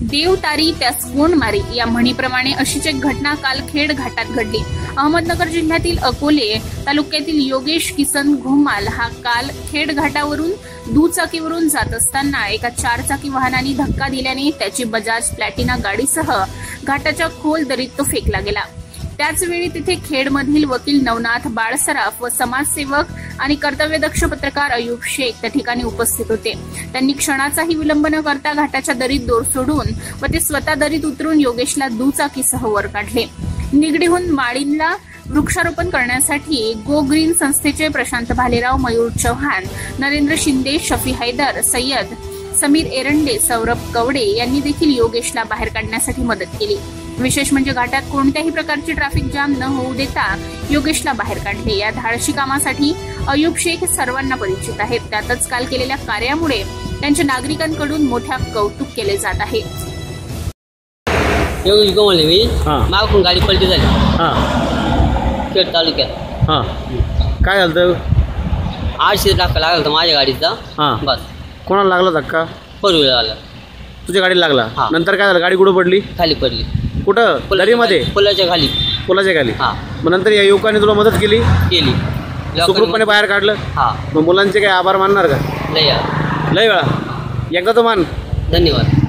देवतारी त्यास कोण मारी? या म्हणीप्रमाणे अशीच एक घटना काल खेड घाटात घडली. अहमदनगर जिल्ह्यातील अकोले तालुक्यातील योगेश किसन घुमाल हा काल खेड घाटावरून दुचाकीवरून जात असताना एका चारचाकी वाहनाने धक्का दिल्याने त्याची बजाज प्लॅटिना गाडीसह घाटाच्या खोल दरीत तो फेकला गेला. त्याचवेळी तिथे खेडमधील वकील नवनाथ बाळसराफ व समाजसेवक आणि कर्तव्यदक्ष पत्रकार अयुब शेख त्या ठिकाणी उपस्थित होते. त्यांनी क्षणाचाही विलंब न करता घाटाच्या दरीत दोर सोडून व ते स्वतः दरीत उतरून योगेशला दुचाकीसह वर काढले. निगडीहून माळींला वृक्षारोपण करण्यासाठी गो ग्रीन संस्थेचे प्रशांत भालेराव मयूर चव्हाण नरेंद्र शिंदे शफी हैदर सय्यद समीर एरंडे सौरभ कवडे यांनी देखील योगेशला बाहेर काढण्यासाठी मदत केली. विशेष म्हणजे घाटात कोणत्याही प्रकारची ट्रॅफिक जाम न होऊ देता योगेशला बाहेर काढले. या धाडशी कामासाठी अयुब शेख सर्वांना परिचित आहेत. त्यातच काल केलेल्या कार्यामुळे त्यांच्या नागरिकांकडून मोठ्या कौतुक केले जात आहे. योगेश गोमले मी. हां. मागून गाडी पलटी झाली. हां. खेड तालुक्यात. हां. काय झालं? आठशे टाका लागला होता माझ्या गाडीचा. हां. बस. कोणाला लागला धक्का? फोर व्हीलर आला तुझ्या गाडीला लागला? हां. नंतर काय झालं? गाडी कुठं पडली? खाली पडली. कुठं? दरीमध्ये? पुलाच्या खाली. पुलाच्या खाली. हां. मग नंतर या युवकाने तुला मदत केली? केली. सुखरूपपणे बाहेर काढलं? हा. मग मुलांचे काय आभार मानणार का? लय यार. लय वेळा. एकदा तर मान. धन्यवाद.